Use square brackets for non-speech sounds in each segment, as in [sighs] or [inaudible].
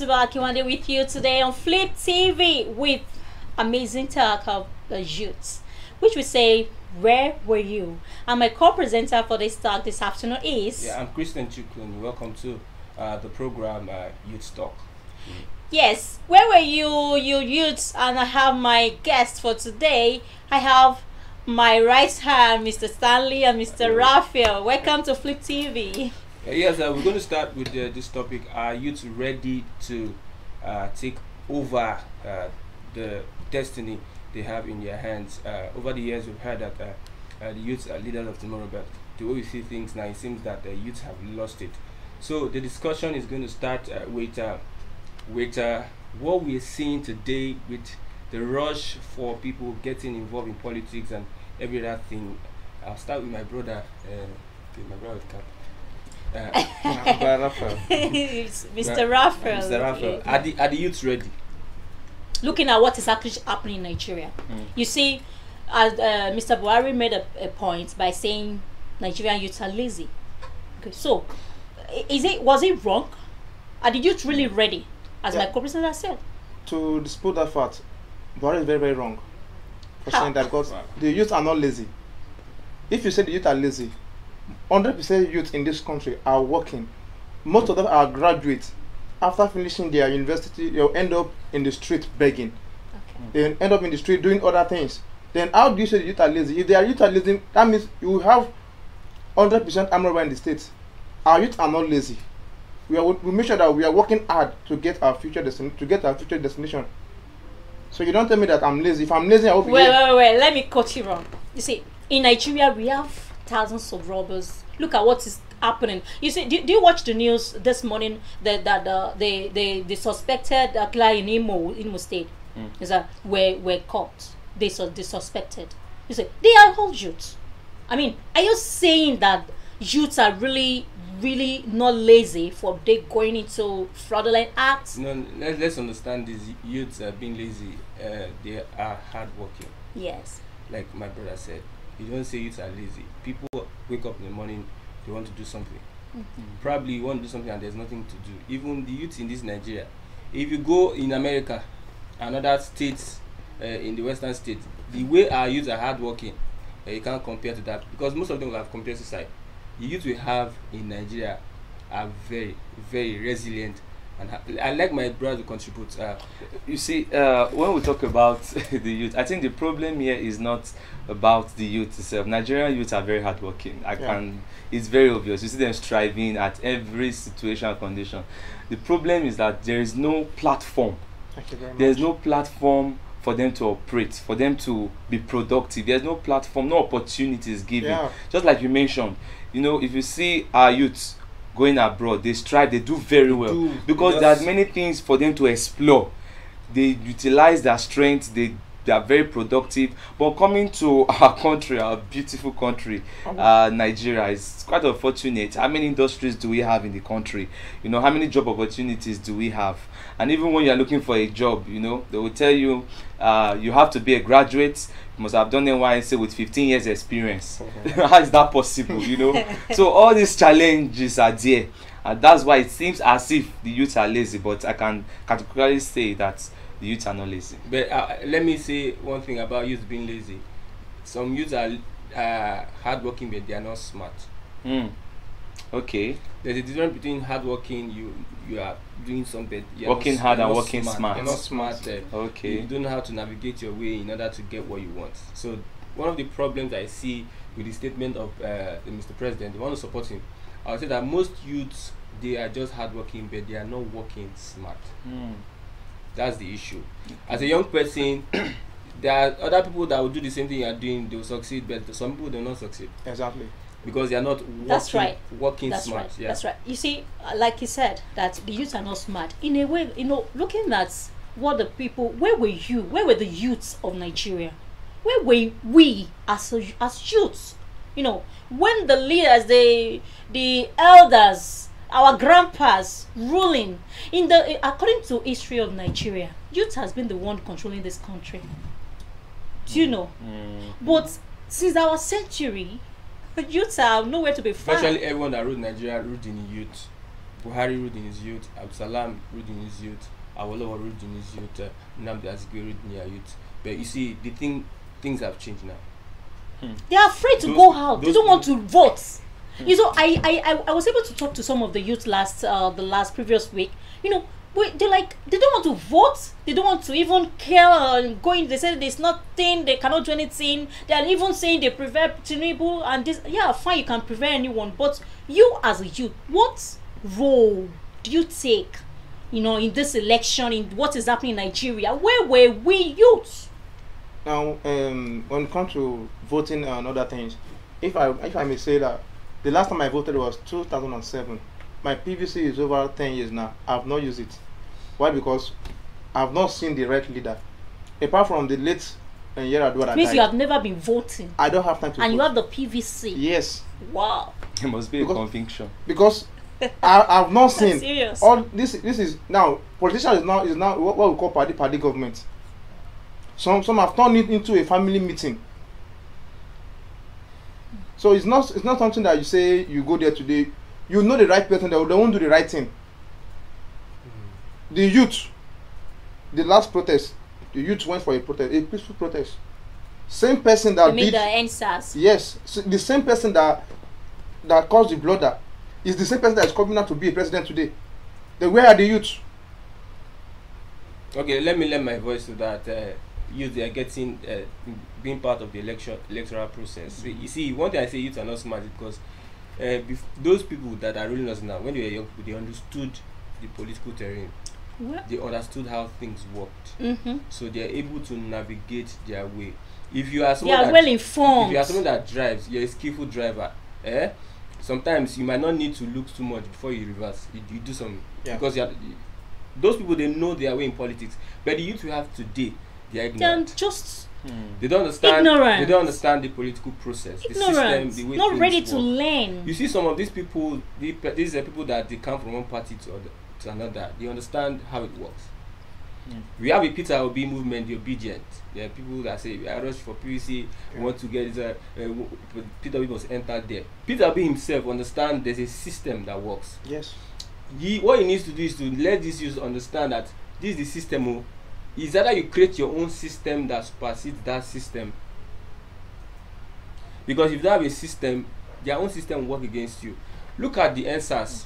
about Akiwande with you today on Flip TV with amazing talk of the youths, which we say, Where were you? And my co presenter for this talk this afternoon is. Yeah, I'm Christian Chukun. Welcome to uh, the program uh, Youth Talk. Yes, where were you, you youths? And I have my guest for today. I have my right hand, Mr. Stanley and Mr. Raphael. Welcome to Flip TV. Uh, yes, uh, we're going to start with uh, this topic. Are youth ready to uh, take over uh, the destiny they have in their hands? Uh, over the years, we've heard that the youths are leaders of tomorrow, but the way we see things now, it seems that the youths have lost it. So the discussion is going to start with with what we're seeing today with the rush for people getting involved in politics and every other thing. I'll start with my brother, my brother with cap. Uh, [laughs] Raphael. Mr. Raphael. Mr. Raphael. Are the, are the youths ready? looking at what is actually happening in Nigeria. You see, as uh, Mr. Buhari made a, a point by saying Nigerian youths are lazy. Okay, so is it was it wrong? Are the youths really ready? As my co-president said. to dispute that fact, Buhari is very, very wrong for How? saying that because the youth are not lazy. If you say the youth are lazy, 100% youth in this country are working. Most of them are graduates. After finishing their university, they'll end up in the street begging. They end up in the street doing other things. Then how do you say the youth are lazy? If they are youth are lazy, that means you have 100% armed robber in the state. Our youth are not lazy. We are we make sure that we are working hard to get our future destination to get our future destination. So you don't tell me that I'm lazy. If I'm lazy, I will be Wait, here. wait, wait, let me cut you wrong. You see, in Nigeria we have thousands of robbers. Look at what is happening. You see, do, do you watch the news this morning that that uh, the the the suspected uh, guy in Imo Imo State is that were were caught. They so they suspected. You say they are all youths. I mean, are you saying that youths are really really not lazy for they going into fraudulent acts? No, let, let's understand these youths are being lazy. Uh, they are hardworking. Yes. Like my brother said, you don't say youths are lazy. People wake up in the morning, they want to do something. Probably you want to do something and there's nothing to do. Even the youth in this Nigeria, if you go in America and other states uh, in the western states, the way our youths are hardworking, uh, you can't compare to that because most of them will have computer suicide. The youth we have in Nigeria are very, very resilient. And I like my brother to contribute. Uh, You see, uh, when we talk about [laughs] the youth, I think the problem here is not about the youth itself. Nigerian youth are very hardworking. I Yeah. can, it's very obvious. You see them striving at every situation and condition. The problem is that there is no platform. Very There's no platform for them to operate, for them to be productive. There's no platform, no opportunities given. Yeah. Just like you mentioned, you know, if you see our youths going abroad, they strive, they do very well. do. Because just- there's many things for them to explore. They utilize their strength they they are very productive. But coming to [laughs] our country our beautiful country uh, nigeria is quite unfortunate. How many industries do we have in the country? You know how many job opportunities do we have and even when you're looking for a job you know they will tell you uh, you have to be a graduate you must have done NYSC with 15 years experience [laughs] how is that possible you know [laughs] so all these challenges are there and that's why it seems as if the youth are lazy but i can categorically say that the youth are not lazy But uh, let me say one thing about youth being lazy. Some youths are uh, hardworking, but they are not smart. Hmm. Okay There's a difference between hardworking. You you are doing something. You're Working not, hard you're and working smart. smart. You're not smart. Uh, okay You don't know how to navigate your way in order to get what you want. So one of the problems I see with the statement of uh, the Mr. President, the one who support him, I would say that most youths they are just hardworking, but they are not working smart. Hmm. That's the issue. As a young person, [coughs] there are other people that will do the same thing you are doing. They will succeed, but some people will not succeed Exactly. Because they are not working, That's right. working That's smart. right. Yeah. That's right. You see, uh, like you said, that the youths are not smart. In a way, you know, looking at what the people, where were you? Where were the youths of Nigeria? Where were we as a, as youths? You know, when the leaders, the the elders, our grandpas ruling in the according to history of Nigeria, youth has been the one controlling this country. Do you know? Hmm. But since our century, youths are nowhere to be found. Virtually everyone that ruled Nigeria ruled in youth. Buhari ruled in his youth, Absalam ruled in his youth, Awolowo ruled in his youth, uh, Nnamdi Azikiwe ruled in their youth. But you see, the thing, things have changed now. They are afraid to Those- go out. They don't want to vote. You know, I, I, I, I was able to talk to some of the youth last uh, the last previous week. You know, we, they're like they don't want to vote. They don't want to even care. Uh, going, they said there's nothing. They cannot do anything. They are even saying they prefer Tinubu and this. Yeah, fine, you can prefer anyone, but you as a youth, what role do you take? You know, in this election, in what is happening in Nigeria, where were we youth? Now, um, when it comes to voting and other things, if I if I may say that, the last time I voted was 2007. My PVC is over 10 years now. I've not used it. Why? Because I've not seen the right leader. Apart from the late uh, Yaradua that Means died, you have never been voting, I don't have time to and you have the PVC. yes, Wow. It must be Because- a conviction. because [laughs] I, I've not seen serious. all this. This is now politician is now is now what, what we call party party government. Some some have turned it into a family meeting. So it's not it's not something that you say you go there today. You know the right person, they, they won't do the right thing. The youth, the last protest, the youth went for a protest, a peaceful protest. Same person that You did the EndSARS. Yes, the same person that that caused the blunder is the same person that is coming out to be a president today. Then where are the youth? Okay, let me lend my voice to that. Uh, youth, they are getting, uh, being part of the election electoral process. See, You see, one thing I say youth are not smart because uh, bef- those people that are ruling us now, when they were young people, they understood the political terrain. Well, They understood how things worked. mm-hmm. So they are able to navigate their way. If you are someone are that, well if informed. you are someone that drives, you're a skillful driver. Eh? Sometimes you might not need to look too much before you reverse. You, you do some Yeah. because you are, you- those people they know their way in politics. But the youth we have today, they are They are ignorant. Just They don't understand. Ignorant. They don't understand the political process, the system, the way not things ready to learn. You see, some of these people, the, these are people that they come from one party to other, to another. They understand how it works. Mm. We have a Peter Obi movement, the obedient. There are people that say, I rush for PVC, we Yeah. want to get this, uh, uh, w- but Peter Obi must enter there. Peter Obi himself understand there's a system that works. Yes. He, what he needs to do is to let these youths understand that this is the system. Is either you create your own system that supersedes that system. Because if don't have a system, their own system work against you. Look at the EndSARS.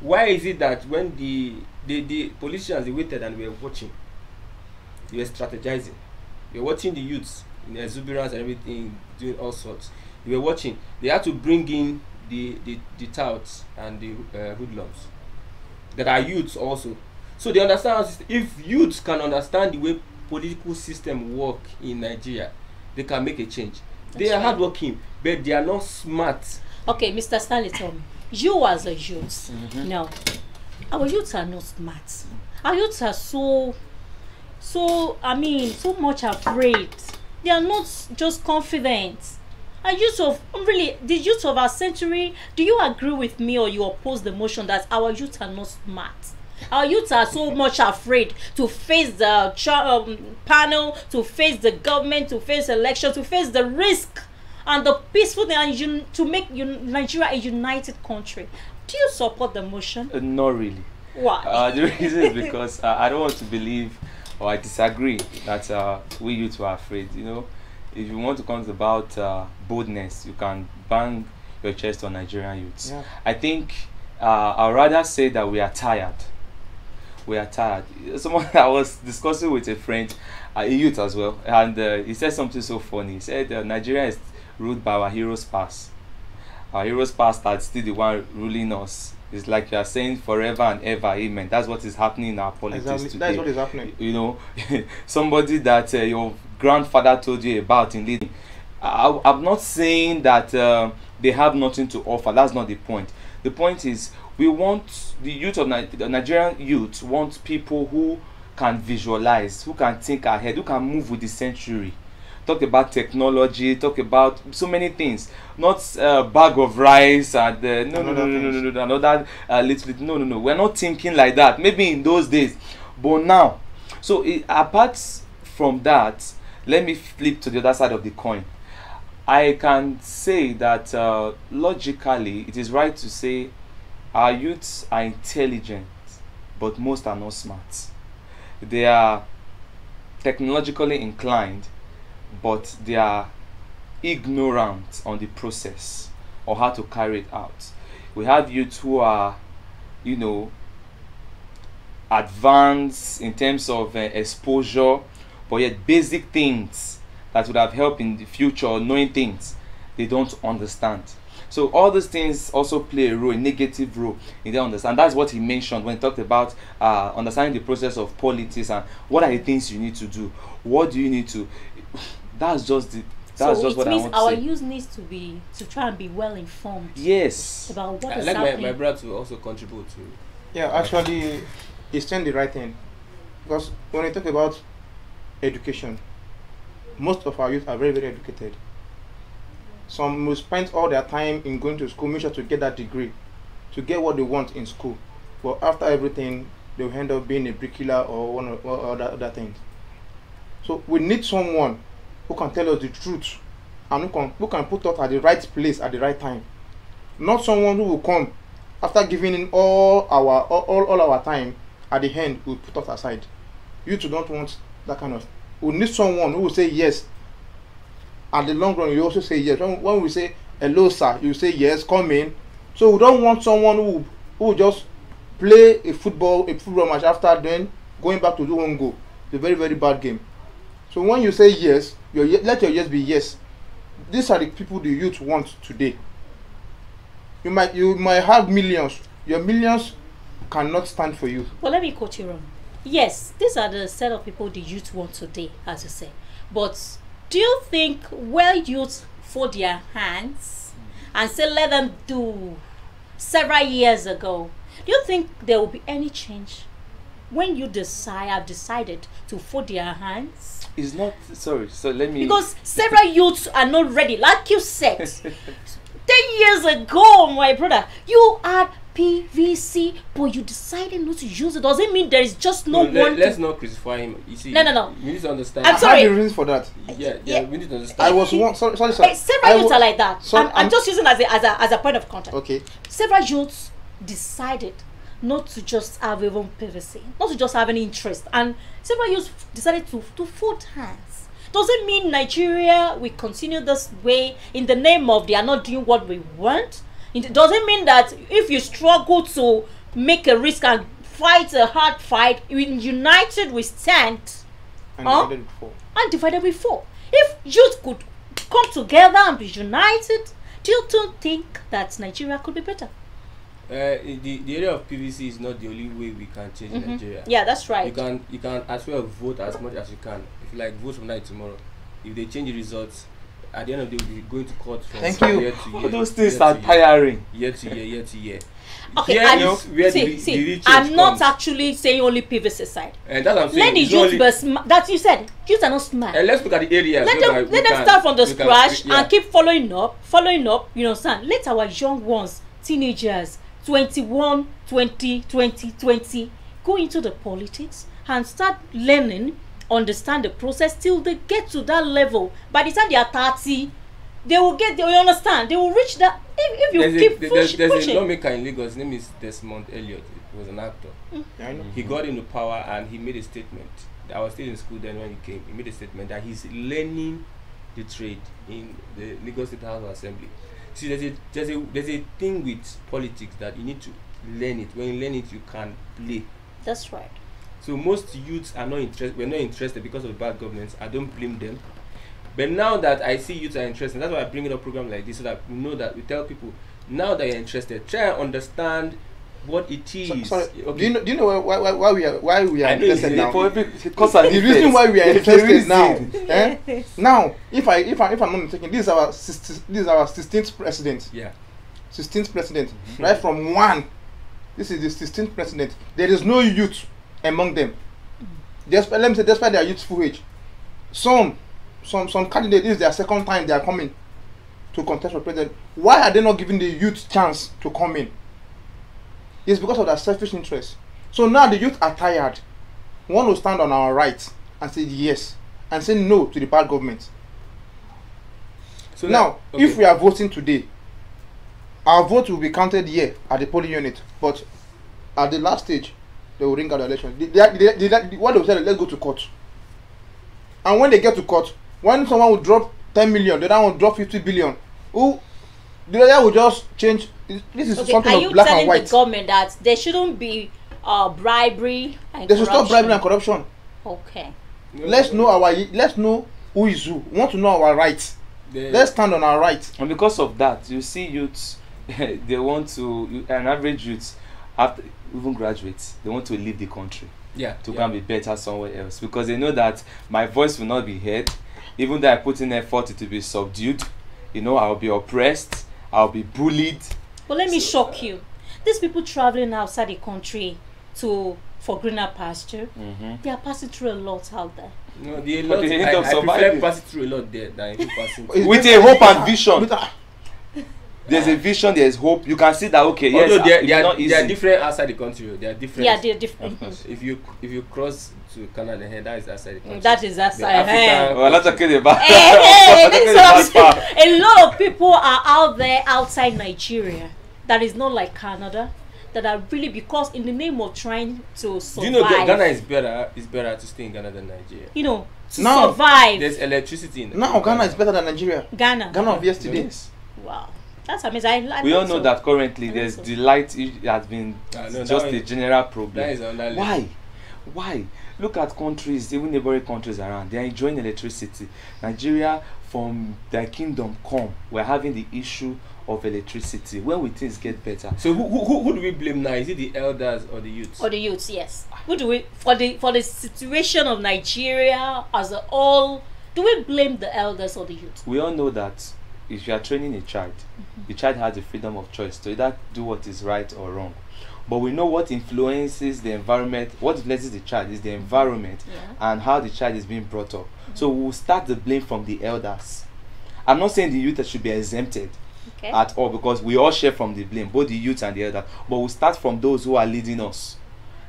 Why is it that when the the, the politicians they waited and were watching, they were strategizing. They were watching the youths in exuberance and everything, doing all sorts. They were watching. They had to bring in the the, the touts and the uh, hoodlums that are youths also. So they understand if youths can understand the way political system work in Nigeria, they can make a change. they are right. hardworking, but they are not smart. Okay, Mr. Stanley, tell me, you as a youth, Mhm. now, our youths are not smart. Our youths are so, so, I mean, so much afraid. They are not just confident. Our youth of, really, the youth of our century, do you agree with me or you oppose the motion that our youths are not smart? Our youths are so much afraid to face the um, panel, to face the government, to face election, to face the risk and the peaceful thing and to make un- Nigeria a united country. Do you support the motion? Uh, not really. Why? Uh, the reason is because uh, I don't want to believe or I disagree that uh, we youth were afraid. You know, if you want to come about uh, boldness, you can bang your chest on Nigerian youths. Yeah. I think uh, I'd rather say that we are tired. We are tired. Someone [laughs] I was discussing with a friend, uh, a youth as well, and uh, he said something so funny. He said uh, Nigeria is ruled by our heroes past. Our heroes past are still the one ruling us. It's like you are saying forever and ever, amen. That's what is happening in our politics Exactly. today That is what is happening. you know [laughs] somebody that uh, your grandfather told you about in leading I, i'm not saying that uh, they have nothing to offer that's not the point the point is we want the youth of Ni- the nigerian youth want people who can visualize who can think ahead who can move with the century. Talk about technology talk about so many things. Not uh, bag of rice and uh, no, no, no, no, no, things. no, no, another uh, little bit. No no no. We're not thinking like that. Maybe in those days. But now so i apart from that let me flip to the other side of the coin. I can say that uh, logically it is right to say our youths are intelligent but most are not smart. They are technologically inclined but they are ignorant on the process or how to carry it out. We have youths who are you know advanced in terms of uh, exposure but yet basic things that would have helped in the future knowing things they don't understand so all these things also play a role a negative role in their understand that's what he mentioned when he talked about uh, understanding the process of politics and what are the things you need to do what do you need to [sighs] that's just the that's so just it what i means want our youth needs to be to try and be well informed yes about what I is like my, happening. my brother to also contribute to. Yeah, actually, he's saying the right thing. Because when we talk about education, most of our youth are very, very educated. Some will spend all their time in going to school, make sure to get that degree, to get what they want in school. But after everything, they'll end up being a bricklayer or one or, other, other things. So we need someone who can tell us the truth and who can, who can put us at the right place at the right time. Not someone who will come after giving in all our all, all, all our time at the end will put us aside you too don't want that kind of we need someone who will say yes at the long run you also say yes. When, when we say hello sir you say yes come in. So we don't want someone who who just play a football a football match after then going back to do one goal. It's a very very bad game. So when you say yes your let your yes be yes. These are the people the youth want today. You might you might have millions. Your millions cannot stand for you. Well, let me quote you wrong. Yes, these are the set of people the youth want today, as you say. But do you think where youth fold their hands and say let them do several years ago, do you think there will be any change when you decide have decided to fold their hands? it's not sorry so let me Because several youths are not ready, like you said. [laughs] Ten years ago, my brother, you had PVC, but you decided not to use it. Doesn't mean there is just no, let, one. let's not crucify him. You see, No, no, no. We need to understand. I'm sorry. I have the reasons for that Yeah, yeah, Yeah. we need to understand. i was one sorry sorry sir Hey, several youths are like that. Sorry, I'm, I'm I'm- just using as a, as a as a point of contact. okay Several youths decided not to just have even PVC, not to just have any interest, and several youths decided to to fold hands. Doesn't mean Nigeria will continue this way in the name of they are not doing what we want. It doesn't mean that if you struggle to make a risk and fight a hard fight, in united we stand and Huh? I before and divided we fall. If youth could come together and be united, do you don't think that Nigeria could be better? Uh, the the area of PVC is not the only way we can change Mhm. Nigeria. Yeah, that's right. You can you can as well vote as much as you can. If you like vote from night tomorrow, if they change the results, at the end of the day, we'll be going to court from Thank you. year to year. all those things are tiring Year to year, year to year. Okay, Here and is where see, the, see, the I'm not comes. actually saying only PVC side. And that's what I'm saying. Let the youth only- be smart. That you said, youth are not smart. And let's look at the areas. let them let them can- start from the we can- scratch yeah. and keep following up, following up. You understand? Let our young ones, teenagers, 21, 20, 20, 20, go into the politics and start learning, understand the process till they get to that level. By the time they are 30, they will get. They will understand. They will reach that. If, if you There's, keep a, push, there's, there's a lawmaker in Lagos. His name is Desmond Elliot. He was an actor. Mm. yeah, I know. He got into power and he made a statement. I was still in school then when he came. He made a statement that he's learning the trade in the Lagos State House of Assembly. See, there's a there's a there's a thing with politics that you need to learn it. When you learn it, you can play. That's right. So most youths are not interested. We're not interested because of bad governance. I don't blame them. But now that I see youths are interested, that's why I bring it up program like this so that we know that we tell people now that you're interested, try and understand what it is. So, sorry Okay. do you know do you know why why, why we are why we are I interested it's- now for every cause the reason why we are [laughs] There's a interested now eh? now if i if i if i'm not mistaken this is our this is our 16th president Yeah. 16th president right from one this is the 16th president there is no youth among them. Let me say despite their youthful age some some some candidates this is their second time they are coming to contest for president. Why are they not giving the youth chance to come in? It's because of their selfish interest. So now the youth are tired. One will stand on our right and say yes and say no to the bad government. So now okay. if we are voting today our vote will be counted here at the polling unit. But at the last stage they will ring out the election. They, they, they, they, they, what they say is let's go to court. And when they get to court when someone will drop ten million the other one will drop fifty billion who the other will just change this is Okay, something are of you black and telling the white. government that there shouldn't be uh, bribery and they should stop corruption? bribery and corruption. Okay. No, let's know our let's know who is who. We want to know our rights. The- let's stand on our rights. And because of that you see youths [laughs] they want to you- an average youth after even graduates they want to leave the country yeah, to yeah. go and be better somewhere else because they know that my voice will not be heard even though i put in effort it will be subdued you know i'll be oppressed i'll be bullied But let me shock you. These people traveling outside the country to for greener pasture, mm-hmm. they are passing through a lot out there. No, the But lot, I, I prefer passing through a lot there than passing through. with a hope and vision a- there's a vision there's hope you can see that okay yes Although they are, they, are, not they easy are different outside the country. oh, They are different. Yeah, they're different. If you if you cross to Canada, here, that is outside the country. That is that's The uh, African- well let's talking about Hey, hey, let's this is. A lot of people are out there outside Nigeria that is not like Canada that are really because in the name of trying to Do survive. you know Ga- Ghana is better? Is better to stay in Ghana than Nigeria. you know, to Now, survive. There's electricity in now ghana is better than nigeria Ghana. ghana of yesterday Yes. Wow, that's amazing. I, I we all know so. that currently I there's so. delight i- has been no, just a general problem is on that level. why why look at countries even neighboring countries around they are enjoying electricity nigeria from their kingdom come we're having the issue of electricity when will things get better So who, who, who, who do we blame now? Is it the elders or the youths? or the youths, yes. Who do we for the for the situation of Nigeria as a whole? Do we blame the elders or the youth? we all know that if you are training a child mm-hmm. the child has the freedom of choice to either do what is right or wrong. But we know what influences the environment what influences the child is the mm-hmm. environment Yeah. and how the child is being brought up. Mm-hmm. So we will start the blame from the elders. I'm not saying the youth should be exempted Okay. at all because we all share from the blame both the youth and the elders but we start from those who are leading us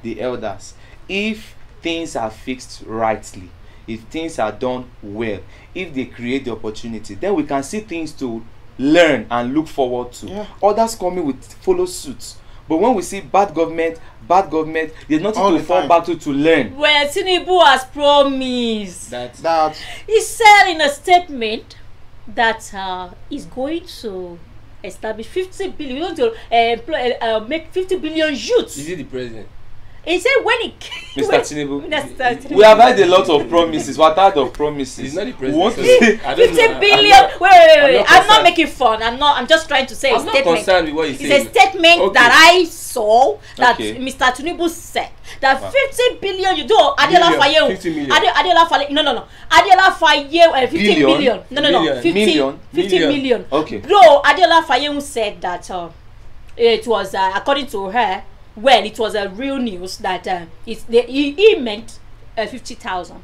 the elders. If things are fixed rightly if things are done well if they create the opportunity then we can see things to learn and look forward to Yeah. others coming with follow suit but when we see bad government bad government there's nothing All to fall time. back to to learn Well, Tinubu has promised. That that He said in a statement that uh, he's going to establish 50 billion, to uh, employ, uh, make 50 billion youths. is it the president? He said when he mr tinubu Mr. Tinubu. we have had a lot of promises we're tired of promises He's not the we president. want to don't 50 know. I'm billion. not- wait, wait, wait, I'm not I'm not making fun. I'm not. I'm just trying to say a I'm not statement. concerned with what It's saying. a statement Okay. that I saw that Okay. Mr. Tinubu said that Wow. 50 billion you do Adela Faye 50 million. Ade, Adela Faye no no no Adela Faye uh, 50 Billion? million no no no Million. 50 Million? 50 Million. million okay though Adela Faye said that uh, it was uh, according to her well it was a real news that uh, the, he, he meant uh, 50,000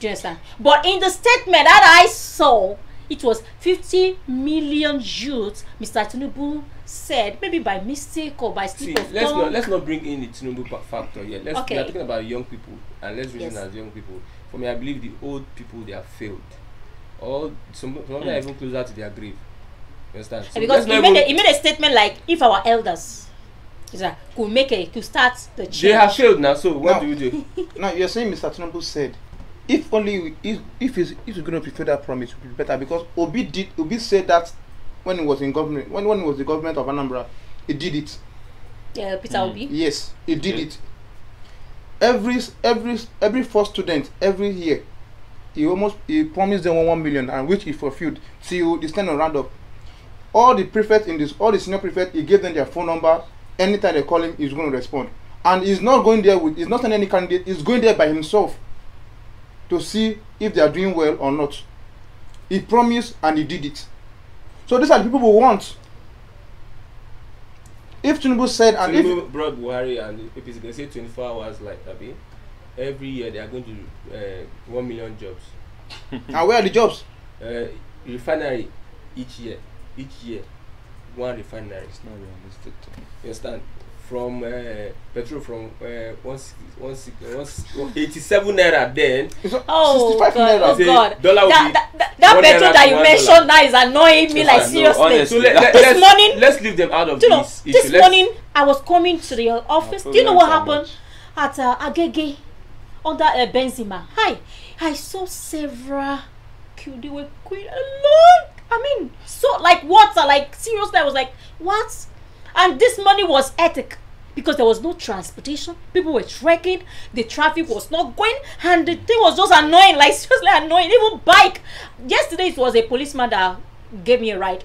do you understand but in the statement that I saw it was 50 million youths Mr. Tinubu said maybe by mistake or by See, slip of let's tongue not let's not bring in the Tinubu factor yet. Let's Okay. we are talking about young people and let's reason Yes. as young people. For me, I believe the old people they have failed. All some some them are even closer to their grave. You understand? So because he made, even- a, he made a statement like if our elders that could make a could start the change they have failed now. So what No. do we do? [laughs] now you're saying mr tinubu said if only we- if if he's if he's going to fulfill that promise it would be better because obi did obi said that when he was in government when when he was the government of anambra he did it yeah, Peter Mm. Obi yes he did Okay. it every every every first student every year he almost he promised them one one million and which he fulfilled till the stand round up all the prefects in this all the senior prefects he gave them their phone number anytime they call him he's going to respond. And he's not going there with he's not any candidate he's going there by himself to see if they are doing well or not. He promised and he did it. So these are the people we want. If tinubu said and if Tinubu brought Buhari and if it's gonna say 24 hours like Abi, every year they are going to uh, one million jobs. [laughs] and where are the jobs? Uh, refinery each year, each year, one refinery. it's not realistic You understand? from uh, petrol from uh, one six- one six- one one eighty-seven naira then Oh 65 God! naira. Oh God! dollar will That, be that, that, that one petrol that you one mentioned now is annoying me. Yes, Like seriously. honestly. so let, let, This let's, morning- let's leave them out of you know, this issue. this Let's- morning I was coming to the office. Do you know what happened at uh, Agege under uh, Benzema? Hi, I saw several. They were queuing along. I mean, so like what? Uh, Like seriously, I was like, what? And this money was ethic because there was no transportation. People were trekking. The traffic was not going, and the thing was just annoying. Like [laughs] seriously annoying. Even bike. Yesterday it was a policeman that gave me a ride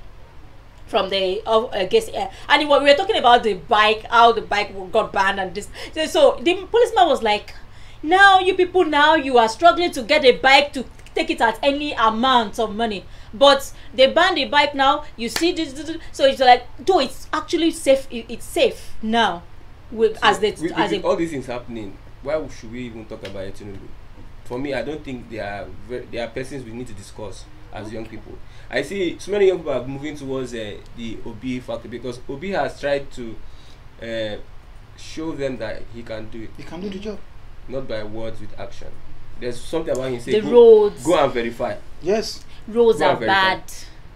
from the uh, uh, guess uh, and we were talking about the bike how the bike got banned and this so the policeman was like now you people now you are struggling to get a bike to take it at any amount of money but they ban the bike now you see this, this, this. so it's like though it's actually safe it, it's safe now with as they, with, as with a all these things happening why should we even talk about it? Tinubu? for me i don't think they are very, they are persons we need to discuss as young people i see so many young people are moving towards uh, the obi factor because obi has tried to uh, show them that he can do it He can do the job. not by words with action there's something about him say the go, roads go and verify Yes. Roads are bad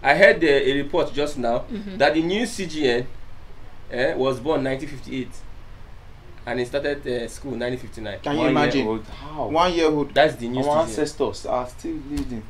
i heard uh, a report just now Mhm. that the new cgn eh, was born 1958 and he started uh, school 1959 Can you One year imagine? old, How? One year old. that's the new Our cgn ancestors are still leading.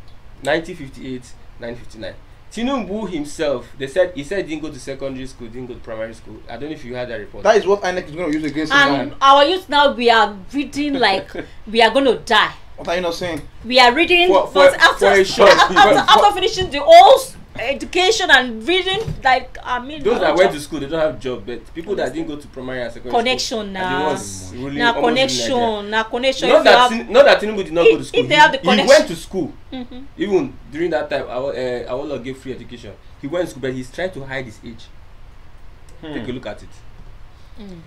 1958 1959 tinubu himself they said he said he didn't go to secondary school didn't go to primary school i don't know if you heard that report That is what INEC is going to use against him. and now. our youth now we are reading like [laughs] we are going to die What are you not saying? we are reading For- for- but after, for short- after, for- after, for- finishing the whole s- education and reading like i mean those that went to school they don't have job but people that didn't go to primary and secondary connection school almost ruling Nigeria. connection na connection. Not that have not that tinubu did not If- go to school. if they have the he, he connection- went to school. Mhm. even during that time Awo- uh, awolowo gave free education. He went to school but he's trying to hide his age. Take a look at it. Mm.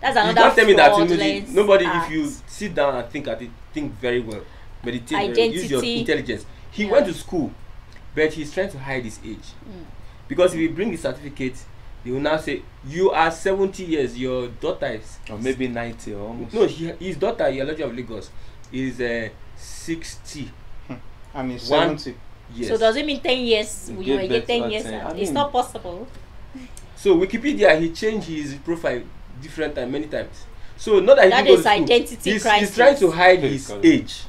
That's you another can't tell me that tinubu fraudulent did nobody if you sit down and think at it think very well meditate very, use your intelligence he Yeah. went to school but he's trying to hide his age Mm. because if he bring his certificate they will now say you are seventy years your daughter is Or maybe 90 or almost. no he, his daughter iyaloja of lagos is uh, sixty And he's One- 70. years so does it mean ten years You you get will ten years ten. now? I it's mean- not possible so wikipedia he changed his profile different time many times. So not that he That didn't is identity he's, crisis. he's trying to hide his correct. age.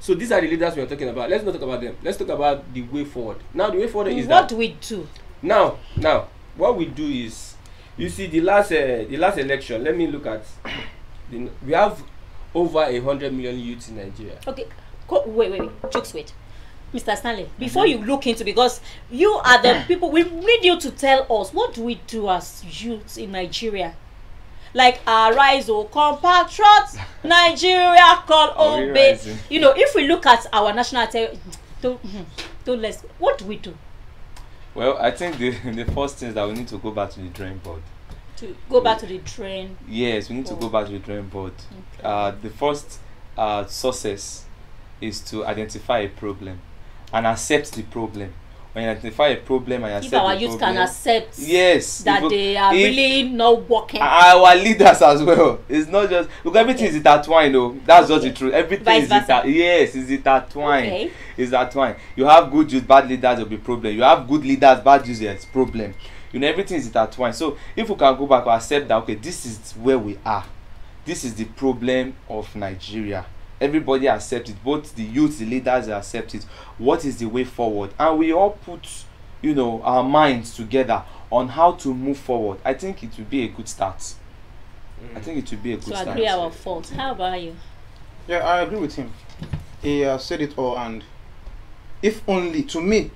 So these are the leaders we are talking about. Let's not talk about them. Let's talk about the way forward. Now the way forward is what that do we do. Now now what we do is you see the last uh, the last election let me look at [coughs] the, we have over a hundred million youths in nigeria. Okay co wait wait wait jokes wait. Mr stanley before you look into because you are the people we need you to tell us what do we do as youths in nigeria like arise o compatriots [laughs] nigeria call obey rising? you know if we look at our national te mhm, don't let's what do we do Well, I think the, [laughs] the first thing is that we need to go back to the drawing board. to go back to the train Yes, we need to go back to the drawing board. Uh, the first uh, success is to identify a problem and accept the problem. When you identify a problem and you if accept our youth problem, can accept yes, that if- they are if- really not working. our leaders as well. [laughs] It's not just look everything is intertwined though that's just the Okay. truth. Everything Vice is versa. inter yes it's intertwined. Okay. Is intertwined. You have good youth bad leaders will be problem. You have good leaders bad users problem. You know everything is intertwined. So if we can go back and accept that okay this is where we are. This is the problem of nigeria everybody accept it both the youth the leaders accept it what is the way forward and we all put you know our minds together on how to move forward i think it will be a good start i think it will be a good start. to start agree our fault how about you Yeah, I agree with him. He uh, said it all, and if only to me,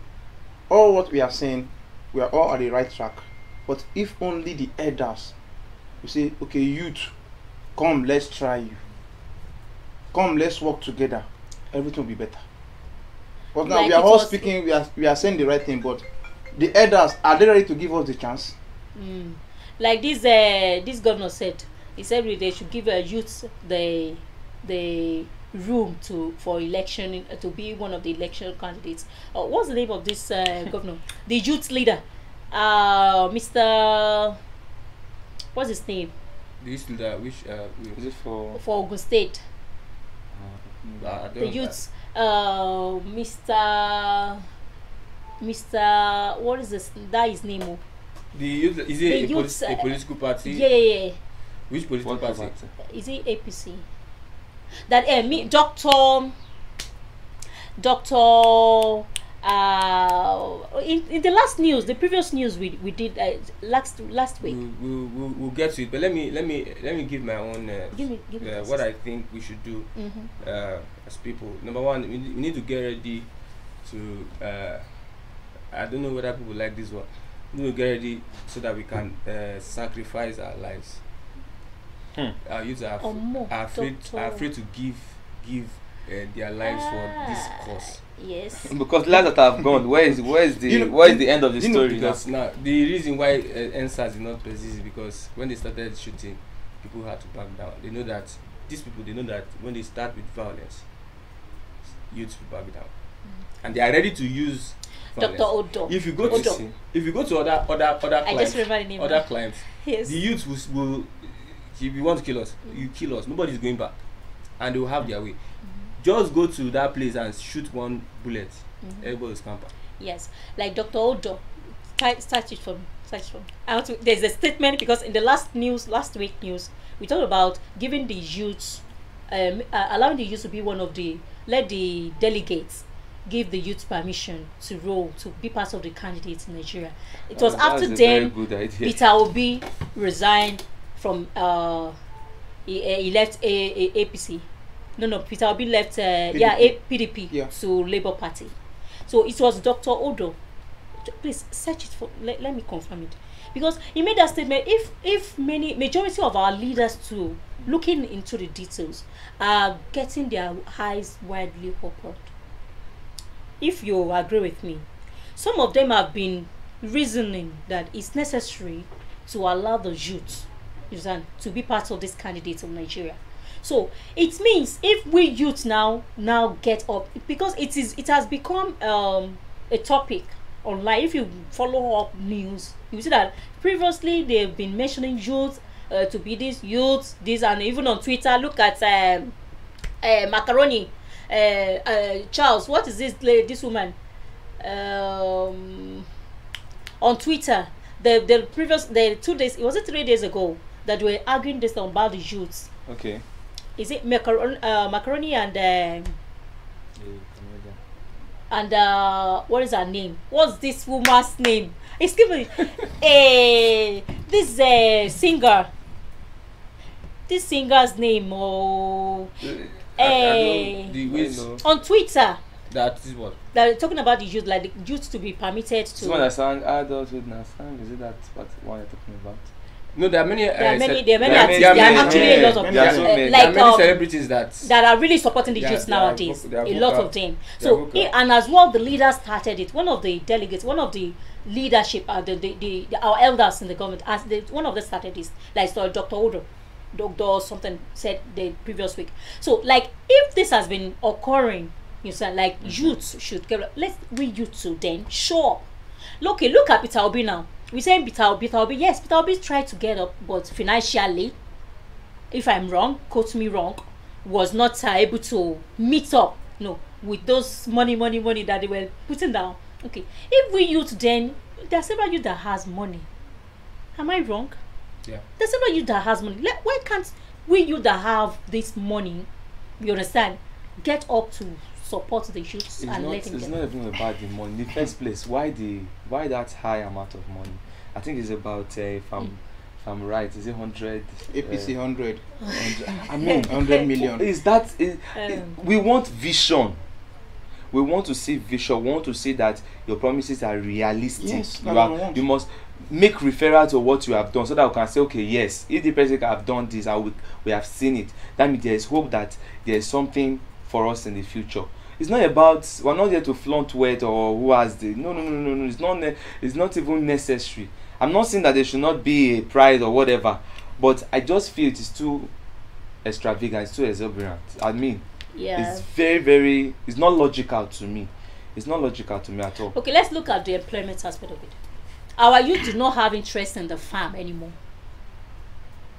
all what we are saying, we are all on the right track. But if only the elders, you say, okay, youth, come, let's try you. Come, let's work together. Everything will be better. But now Like we are all speaking. We are we are saying the right thing, but the elders are they ready to give us the chance? Mm. Like this, uh, this governor said, he said we- they should give uh, youth the the room to for election uh, to be one of the election candidates. Uh, what's the name of this uh, [laughs] governor? The youth leader, uh, Mr. what's his name The youth leader, which uh, Is it for? for Ogun State? Uh, The don't- youths, uh, Mr. Mr. What is this? That is name. oh. The youth is it a, youths, polit- a uh, political party? Yeah, yeah, yeah. Which political What party? party? Is it APC? That uh, me, Doctor, Doctor. Uh, in, in the last news, the previous news we, we did uh, last last week. We'll, we'll, we'll, we'll get to it, but let me let me let me give my own uh, Give me, give me. uh, what I think we should do Mm-hmm. uh, as people. Number one, we need, we need to get ready to. Uh, I don't know whether people like this one. We need to get ready so that we can uh, sacrifice our lives. Hmm. Our youth are, Or are afraid are afraid to give give uh, their lives for this Ah, cause. Yes. [laughs] Because lives that have gone, where is where is the You know- where is the end of the know, story now? because now the reason why uh, NSAS did not persist is because when they started shooting, people had to back down. They know that these people they know that when they start with violence, youths will back down, and they are ready to use violence. Dr. Odo. If you go to Odo. See, if you go to other other other I clients, just remember the name. other clients, yes. the youths will, will if you want to kill us, you kill us. Nobody's going back, and they will have their way. Just go to that place and shoot one bullet. Everybody will scamper. Yes, like Dr. Odo. Start, it from. Start it from. I want to, there's a statement because in the last news, last week news, we talked about giving the youths, um, uh, allowing the youth to be one of the, let the delegates give the youth permission to roll to be part of the candidates in Nigeria. It was that's after then. Peter Obi resigned from uh he, uh, he left a, a, APC. No, no, Peter Obi left uh, yeah a, PDP Yeah. to Labour Party. So it was Dr. Odo. Please search it for let, let me confirm it. Because he made that statement if if many majority of our leaders too looking into the details are getting their eyes widely opened. If you agree with me, some of them have been reasoning that it's necessary to allow the youth you understand, to be part of this candidate of Nigeria. So it means if we youth now now get up because it is it has become um, a topic online. If you follow up news, you see that previously they've been mentioning youth uh, to be this youth, this and even on Twitter. Look at um, uh, macaroni. Uh, uh, Charles, what is this this woman? Um, on Twitter, the the previous the two days it was it three days ago that we were arguing this about the youths. Okay. Is it macaroni, uh, macaroni and um and uh, what is her name? What's this woman's name? Excuse me. [laughs] Eh, this uh, singer. This singer's name. Oh, I, I Eh. know the ways I know. on Twitter. that is what They're talking about the youth, like the youth to be permitted This one to. that sang adulthood now sang. Is it that what one you're talking about? No there are many uh, There are many. There are many. there are many- There are actually a lot of many- There are uh, so uh, many. there are like um, celebrities that that are really supporting the youth nowadays. are a lot of them. So vocal. and as well, the leaders started it. One of the delegates, one of the leadership, uh, the, the, the, the our elders in the government, as the, one of the started this. Like so, Dr. Odo, Dr. something said the previous week. So like if this has been occurring, you said like youths should get. Let's we youth to then show up. Look, okay, look at Peter Obi now. We saying Peter Obi, Peter Obi. Yes, Peter Obi tried to get up, but financially, if I'm wrong, quote me wrong, was not uh, able to meet up, no, with those money, money, money that they were putting down. Okay, if we youth then, there are several youth that has money. Am I wrong? Yeah. There's several youth that has money. Let, why can't we youth that have this money, you understand, get up to support the youths It's and not. letting It's them? not even about the money. In the first place, why the why that high amount of money? I think it's about uh, if I'm if I'm right, is it hundred? APC 100, I mean, [laughs] 100 million. is that is, Um, we want vision. We want to see vision. We want to see that your promises are realistic. Yes, you, are, want. you must make referral to what you have done so that we can say, okay, yes, if the president have done this and we, we have seen it, that means there is hope that there is something for us in the future. It's not about we're not here to flaunt word or who has the no no no no no. It's not ne- it's not even necessary. I'm not saying that there should not be a pride or whatever, but I just feel it is too extravagant, it's too exuberant. I mean, yeah. it's very very it's not logical to me it's not logical to me at all Okay, let's look at the employment aspect of it. Our youth do not have interest in the farm anymore.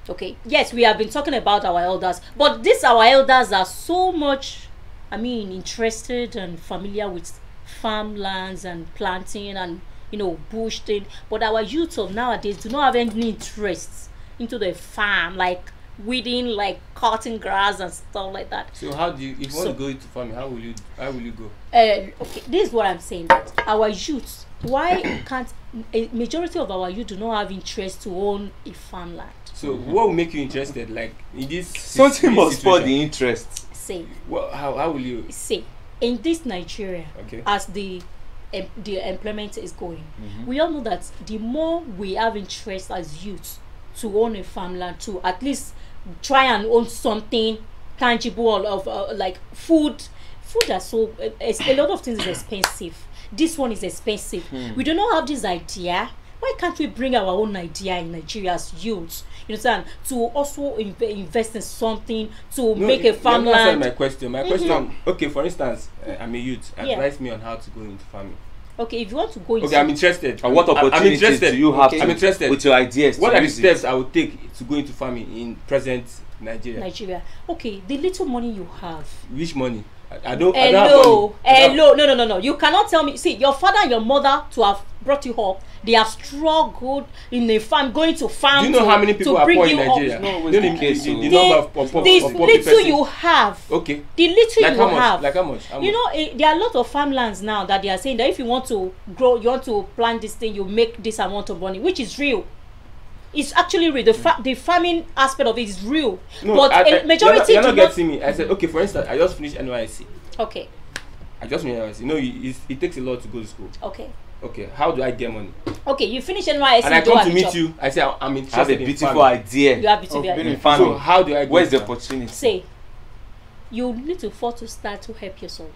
okay yes we have been talking about our elders but these our elders are so much i mean interested and familiar with farmlands and planting and you know bush thing but our youth of nowadays do not have any interest into the farm like weeding like cutting grass and stuff like that So how do you if you want to go into farming, how will you how will you go? uh, okay, this is what I'm saying. That our youth, why [coughs] can't a majority of our youth do not have interest to own a farmland? So what will make you interested? Like in this something must spur the interest Say, Well, how how will you? say, in this Nigeria, Okay. as the em- the employment is going, we all know that the more we have interest as youth to own a farmland, to at least try and own something tangible of uh, like food. Food are so uh, a lot of things is [coughs] expensive. This one is expensive. We do not have this idea. Why can't we bring our own idea in Nigeria as youths? You understand? To also inv- invest in something to No, make a farmland. my question. My question. Okay, for instance, uh, I'm a youth. Yeah. Advise me on how to go into farming. Okay, if you want to go into Okay, I'm interested. and what I'm- I'm opportunities interested. do you have Okay. to, I'm interested. with your ideas What are the use it? steps I would take to go into farming in present Nigeria? Nigeria. Okay, the little money you have. Which money? I, I don't. I don't have Hello, money. I don't- hello. No, no, no, no. You cannot tell me. See, your father and your mother to have brought you up. They have struggled in a farm, going to farm. Do you know to, how many people are bring poor in Nigeria? Up. not Do always you know the the, case, the, so- the The, number of, of, of, the of poor little persons? you have. Okay. The little Like you how much? have. Like how much? How you know, eh, there are a lot of farmlands now that they are saying that if you want to grow, you want to plant this thing, you make this amount of money, which is real. It's actually real. The, fa- the farming aspect of it is real. No, but I, I, a majority you're not, you're not. not getting me. I said, okay, for instance, I just finished NYSC. Okay, I just finished You know, it, it takes a lot to go to school. okay, Okay, how do I get money? okay. You finish NYSC. and I you come have to a meet job. you. I say I'm- have interested a in beautiful farming. idea You have to Of be being in in farming So how do I go? where's the opportunity say you need to fall to start to help yourself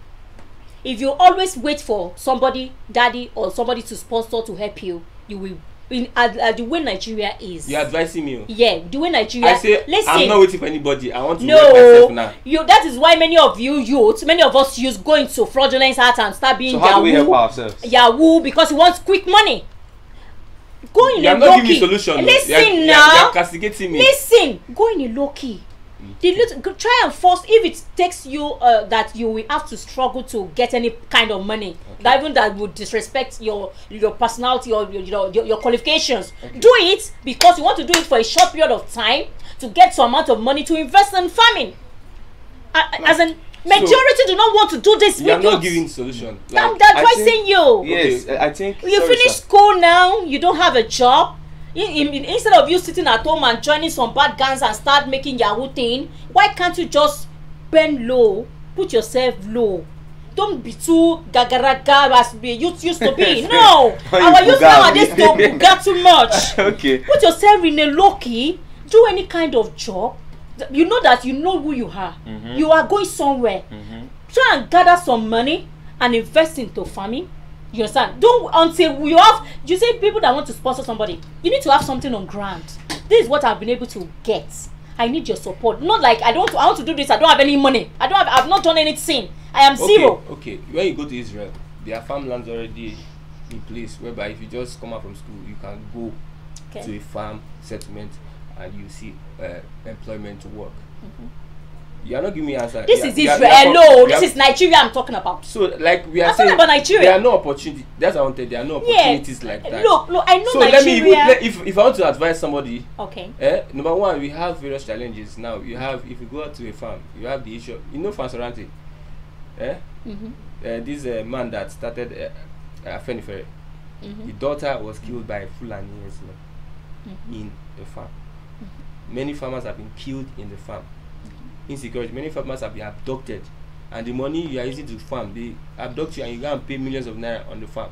if you always wait for somebody daddy or somebody to sponsor to help you you will in at, at the way nigeria is You're advising me. oh. yeah the way nigeria I say listen I'm not waiting for anybody. I want to work myself no now. you that is why many of you youth many of us use go into fraudulent art and start being so how do we help yahoo ourselves yahoo because you want quick money go in You a are not low giving me key solution. now You're castigating me. listen go in a low key the little try and force if it takes you uh, that you will have to struggle to get any kind of money that even that would disrespect your your personality or your your, your, your qualifications do it because you want to do it for a short period of time to get some amount of money to invest in farming. A- as in majority do not want to do this You are not giving solution. i'm Like, I advising you. Yes I- i think you finish school now you don't have a job in, in, instead of you sitting at home and joining some bad gangs and start making yahoo thing why can't you just bend low put yourself low? Don't be too gagaraga as the youth used to be. [laughs] No! Our youth nowadays to buga too much. [laughs] Okay. Put yourself in a low key do any kind of job. You know that you know who you are. Mhm. you are going somewhere. Mhm. try and gather some money and invest into farming you understand? Don't until you have you say people that want to sponsor somebody you need to have something on ground. This is what i've been able to get. I need your support. Not like i don't to, i want to do this i don't have any money. I don't have i've not done anything. I am okay, zero. okay. When you go to Israel, there are farmlands already in place whereby if you just come out from school, you can go to okay a farm settlement and you see uh, employment work. You are not giving me answer. Mm-hmm. this is israel are com- this is nigeria i'm talking about So, like we are I'm saying, talking about Nigeria. there are no opportunities. That's what I wanted. There are no yeah opportunities like that. look look i know so let me nigeria let, if if I want to advise somebody, okay eh, number one, we have various challenges now. You have if you go out to a farm, you have the issue. You know, Fasoranti, eh? mm-hmm, Uh, this uh, man that started uh, uh, Afenifere, mm-hmm, the daughter was killed by a Fulani herdsmen mm-hmm. in the farm. Many farmers have been killed in the farm. Insecurity. Many farmers have been abducted, and the money you are using to farm, they abduct you and you go and pay millions of naira on the farm.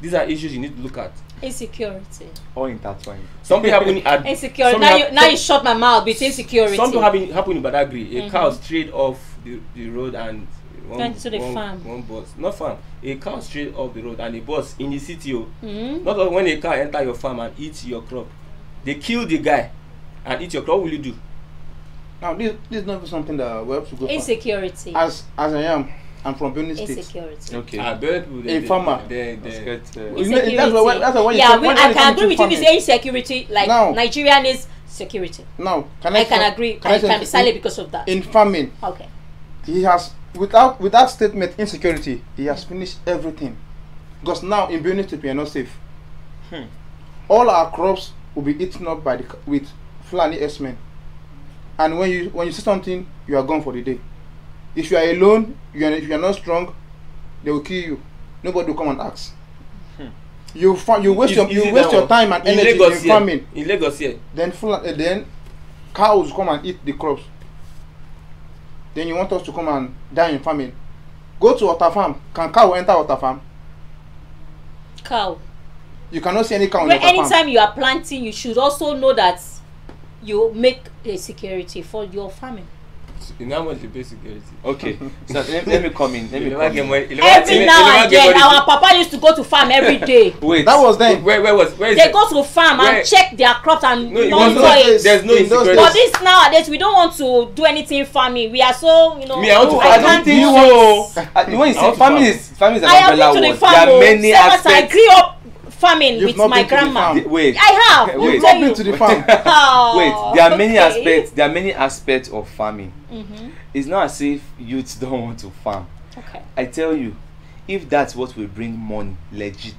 These are issues you need to look at. insecurity all intertwined Something happening at insecurity now you now you shut my mouth with insecurity Something happened happened in Badagry. A Mhm. cow strayed off the, the road and one, Went to the one, farm. one bus. Not farm. A cow strayed off the road and a bus in the city. Oh, mm-hmm. not when a cow enter your farm and eat your crop. They kill the guy and eat your crop. What will you do? Now this this is not something that we have to go for. insecurity As as I am, I'm from Benin State. insecurity okay Ah, very people. They, A farmer. They, let's they, get uh, You know, that's why- that's why when yeah when- i can agree to with you if you say insecurity like Now- nigerian is security. now can I? I can agree. Can I, I can be in- silent because of that. In farming, Okay. he has without with that statement insecurity, he has finished everything. Because now in Benin State we are not safe. Hmm. All our crops will be eaten up by the with Fulani S-men. And when you when you see something, you are gone for the day. If you are alone, you are if you are not strong, they will kill you. Nobody will come and ask. Hmm. You you waste Is- your is you waste your time and in energy Lagos in here, farming. in Lagos here Then Fulani, uh, then cows come and eat the crops. Then you want us to come and die in farming. Go to water farm. Can cow enter water farm? Cow. You cannot see any cow in water farm. anytime you are planting, you should also know that you make a security for your farming. you know how much they pay security okay [laughs] so let, let me come in let you me come in money you Every you now you and then, our papa used to go to farm every day. [laughs] wait That was then. where where was where is they it? go to farm Where- and check their crops and no it was monitor not it. there's no insecurity But this nowadays, we don't want to do anything farming. We are so, you know. Me, I want to I farm. I don't think so. Uh, when you say want to family farm. is family is an umbrella word. There are oh. many times. I aspects. grew up farming You've with not my been to the grandma. Wait. I have. Wait. been you. to the farm. [laughs] Oh, Wait, there are many okay. aspects. There are many aspects of farming. Mhm. It's not as if youths don't want to farm. Okay. I tell you, if that's what will bring money, legit,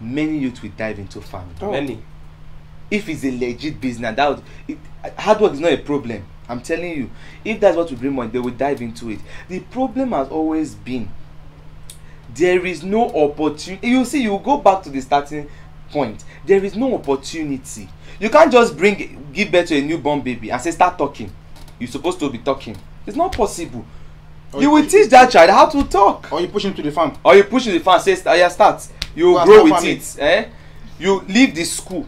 many youths will dive into farming. Oh. many If it's a legit business, that would, it, hard work is not a problem. I'm telling you, if that's what will bring money, they will dive into it. The problem has always been there is no opportunity. You see, you go back to the starting point. There is no opportunity. You can't just bring give birth to a newborn baby and say start talking. You're supposed to be talking. It's not possible. Or You will teach that child how to talk. Or you push him to the farm. or you push in the fan say yeah, start you Go grow with it eh you leave the school